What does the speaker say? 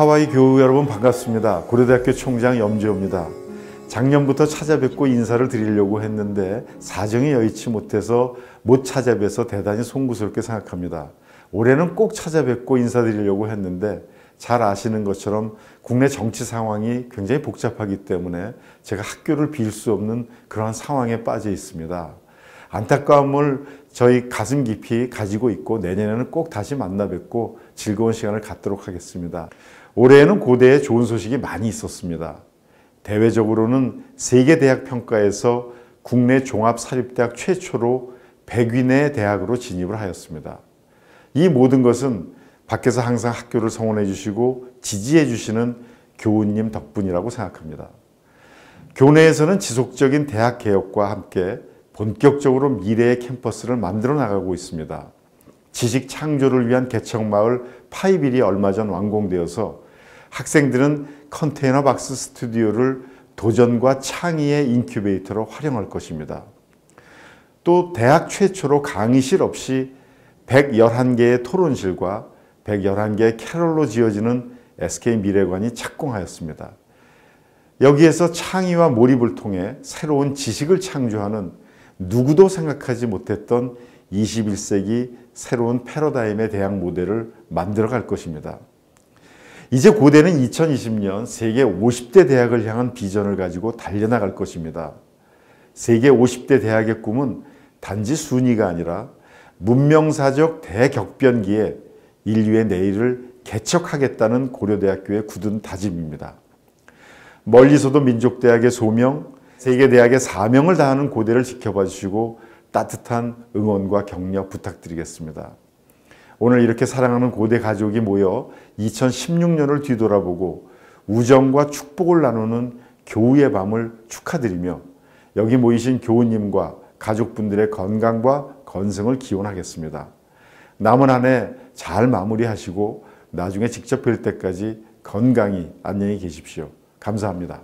하와이 교우 여러분 반갑습니다. 고려대학교 총장 염지호입니다. 작년부터 찾아뵙고 인사를 드리려고 했는데 사정이 여의치 못해서 못 찾아뵈서 대단히 송구스럽게 생각합니다. 올해는 꼭 찾아뵙고 인사드리려고 했는데 잘 아시는 것처럼 국내 정치 상황이 굉장히 복잡하기 때문에 제가 학교를 빌 수 없는 그러한 상황에 빠져 있습니다. 안타까움을 저희 가슴 깊이 가지고 있고 내년에는 꼭 다시 만나 뵙고 즐거운 시간을 갖도록 하겠습니다. 올해에는 고대에 좋은 소식이 많이 있었습니다. 대외적으로는 세계 대학 평가에서 국내 종합사립대학 최초로 100위 대학으로 진입을 하였습니다. 이 모든 것은 밖에서 항상 학교를 성원해 주시고 지지해 주시는 교우님 덕분이라고 생각합니다. 교내에서는 지속적인 대학 개혁과 함께 본격적으로 미래의 캠퍼스를 만들어 나가고 있습니다. 지식 창조를 위한 개척마을 파이빌이 얼마 전 완공되어서 학생들은 컨테이너 박스 스튜디오를 도전과 창의의 인큐베이터로 활용할 것입니다. 또 대학 최초로 강의실 없이 111개의 토론실과 111개의 carrel로 지어지는 SK 미래관이 착공하였습니다. 여기에서 창의와 몰입을 통해 새로운 지식을 창조하는 누구도 생각하지 못했던 21세기 새로운 패러다임의 대학 모델을 만들어 갈 것입니다. 이제 고대는 2020년 세계 50대 대학을 향한 비전을 가지고 달려나갈 것입니다. 세계 50대 대학의 꿈은 단지 순위가 아니라 문명사적 대격변기에 인류의 내일을 개척하겠다는 고려대학교의 굳은 다짐입니다. 멀리서도 민족대학의 소명, 세계대학의 사명을 다하는 고대를 지켜봐 주시고 따뜻한 응원과 격려 부탁드리겠습니다. 오늘 이렇게 사랑하는 고대 가족이 모여 2016년을 뒤돌아보고 우정과 축복을 나누는 교우의 밤을 축하드리며 여기 모이신 교우님과 가족분들의 건강과 건승을 기원하겠습니다. 남은 한 해 잘 마무리하시고 나중에 직접 뵐 때까지 건강히 안녕히 계십시오. 감사합니다.